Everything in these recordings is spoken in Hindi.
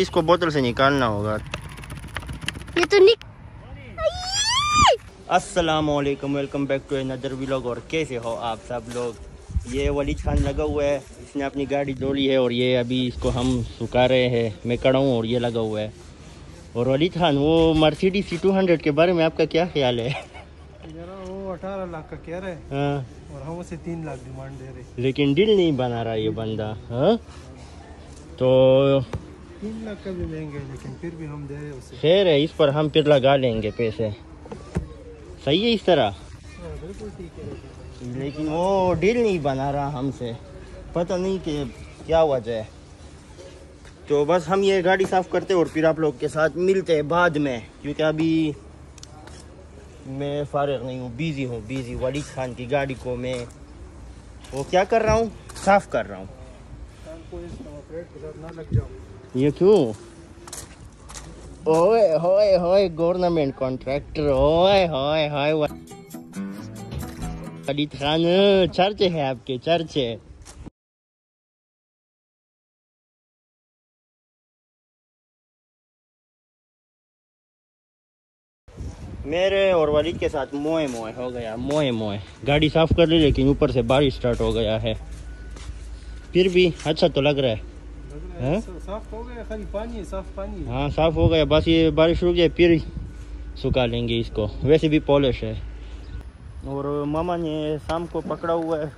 इसको बोतल से निकालना होगा। ये तो निक अस्सलाम वालेकुम welcome back to another vlog. और कैसे हो आप सब लोग? ये वलीद खान लगा हुआ है इसने अपनी गाड़ी धोली है और ये अभी इसको हम सुखा रहे हैं मैं खड़ा हूँ और ये लगा हुआ है। और वलीद खान वो मर्सिडीज सी टू हंड्रेड के बारे में आपका क्या ख्याल है? वो अठारह लाख का कह रहे हैं हाँ, और हम उसे तीन लाख डिमांड दे रहे लेकिन दिल नहीं बना रहा ये बंदा हाँ? तो तीन लाख का भी है लेकिन फिर भी हम दे रहे उसे। खैर है इस पर हम फिर लगा लेंगे पैसे। सही है इस तरह? हाँ, बिल्कुल ठीक है लेकिन वो डील नहीं बना रहा हमसे। पता नहीं कि क्या वजह है। तो बस हम ये गाड़ी साफ़ करते और फिर आप लोग के साथ मिलते हैं बाद में क्योंकि अभी मैं फारग नहीं हूँ बिज़ी हूँ बिज़ी वलीद खान की गाड़ी को मैं वो क्या कर रहा हूँ? साफ़ कर रहा हूँ। लग जाओ। ये क्यों? ओए, होए होए गवर्नमेंट कॉन्ट्रैक्टर ओए होए होए वलीद खान, चर्चे है आपके, चर्चे मेरे और वलीद के साथ मोए मोए हो गया मोए मोए गाड़ी साफ़ कर ली, लेकिन ऊपर से बारिश स्टार्ट हो गया है। फिर भी अच्छा तो लग रहा है। हैं? है? साफ़ हो गया खाली पानी है साफ़ पानी है। हाँ साफ़ हो गया बस ये बारिश रुक जाए फिर सुखा लेंगे इसको। वैसे भी पॉलिश है। और मामा ने शाम को पकड़ा हुआ है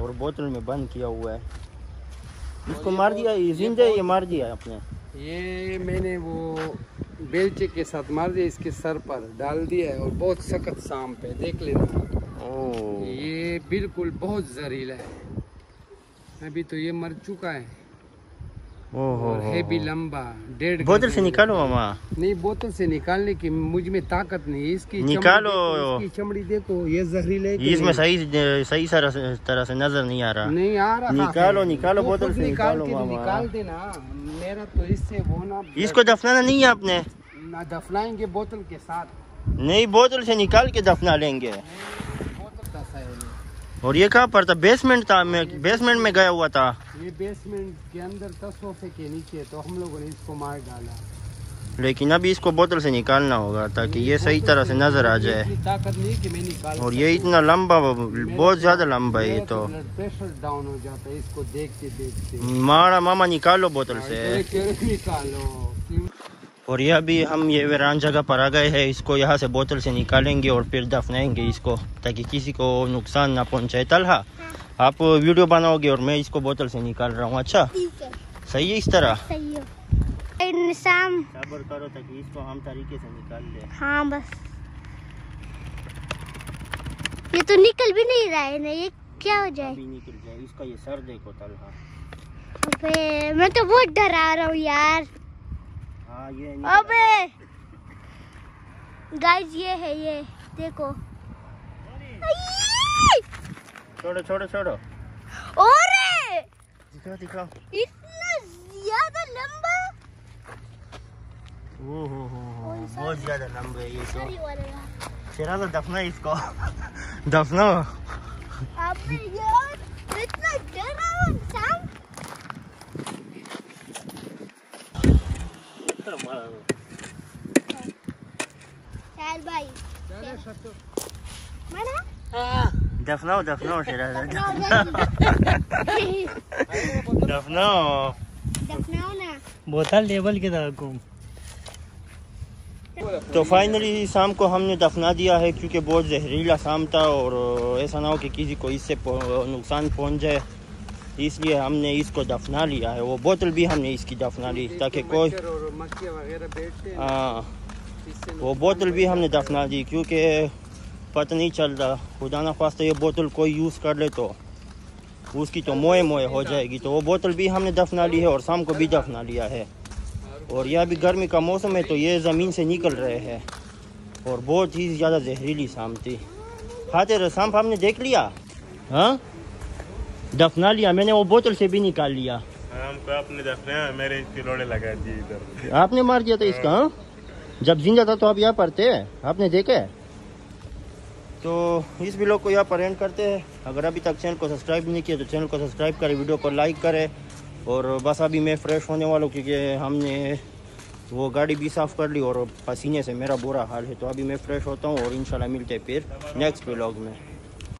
और बोतल में बंद किया हुआ है। इसको मार दिया ये ज़िंदा ये मार दिया आपने। ये मैंने वो बेलचे के साथ मार दिया इसके सर पर डाल दिया है और बहुत सख्त शाम पे देख लेना ओ ये बिल्कुल बहुत जहरीला है। अभी तो ये मर चुका है। ओहो। है भी लंबा डेढ़ बोतल से निकालो मामा। नहीं बोतल से निकालने की मुझमें ताकत नहीं है। इसकी निकालो। इसकी चमड़ी देखो ये जहरीला इसमें सही सही तरह से तरह से नज़र नहीं आ रहा। नहीं आ रहा। निकालो, निकालो, बोतल से निकालो। निकाल देना। मेरा तो इससे वो ना इसको दफनाना नहीं है आपने? ना दफनाएँगे बोतल के साथ। नहीं बोतल से निकाल के दफना लेंगे। और ये कहाँ पर था? बेसमेंट था मैं बेसमेंट में गया हुआ था। ये बेसमेंट के अंदर था सोफे के नीचे तो हम लोगों ने इसको मार डाला। लेकिन अभी इसको बोतल से निकालना होगा ताकि ये सही तरह से नज़र आ जाए। ताकत नहीं कि मैं निकाल और ये इतना लंबा बहुत ज़्यादा लंबा है ये तो प्रेशर डाउन हो जाता है इसको देखते देखते मारा मामा निकालो बोतल से। निकालो? और ये अभी हम ये वीरान जगह पर आ गए हैं। इसको यहाँ से बोतल से निकालेंगे और फिर दफनाएँगे इसको ताकि किसी को नुकसान ना पहुँचे। तलहा आप वीडियो बनाओगे और मैं इसको बोतल से निकाल रहा हूँ। अच्छा? सही है इस तरह? हो। सबर करो ताकि इसको हम तरीके से निकाल ले। हाँ बस। ये तो निकल भी नहीं रहा है ना ये क्या हो जाए? निकल जाए। इसका ये सर देखो तलहा। मैं तो बहुत डरा रहा हूँ यार। अबे! गाइस ये है ये। देखो। छोड़ो छोड़ो छोड़ो। और दिखाओ दिखाओ इतना ज़्यादा लंबा? ओ हो हो हो बहुत ज़्यादा लंबे है ये तो। चला तो दफना इसको। दफना। अबे यार इतना डरा चल भाई। दफनाओ दफनाओ शेरा दफनाओ दफनाओ ना बोतल लेवल के तरह को तो फाइनली शाम को हमने दफना दिया है क्योंकि बहुत जहरीला शाम था और ऐसा ना हो कि किसी को इससे नुकसान पहुँच जाए। इसलिए हमने इसको दफना लिया है। वो बोतल भी हमने इसकी दफना ली ताकि कोई हैं। वो बोतल भी हमने दफना दी क्योंकि पता नहीं चल रहा। खुदा ना खास्ता ये बोतल कोई यूज़ कर ले तो उसकी तो मोए मोए हो जाएगी। तो वो बोतल भी हमने दफना ली है और शाम को भी दफना लिया है। और यह भी गर्मी का मौसम है तो ये ज़मीन से निकल रहे हैं। और बहुत ही ज़्यादा जहरीली शाम थी। खाते सांप हमने देख लिया? हाँ? दफना लिया मैंने वो बोतल से भी निकाल लिया। हमको आपने दफनाया मेरे इसके लोड़े लगा दिए इधर। आपने मार दिया था इसका हाँ? जब ज़िंदा था तो आप यहाँ पर थे आपने देखे तो इस वीडियो को यहाँ पर एंड करते हैं। अगर अभी तक चैनल को सब्सक्राइब नहीं किया तो चैनल को सब्सक्राइब करें वीडियो को लाइक करें। और बस अभी मैं फ्रेश होने वाला हूँ क्योंकि हमने वो गाड़ी भी साफ़ कर ली और पसीने से मेरा बुरा हाल है। तो अभी मैं फ्रेश होता हूँ और इंशाल्लाह मिलते हैं फिर नेक्स्ट ब्लॉग में।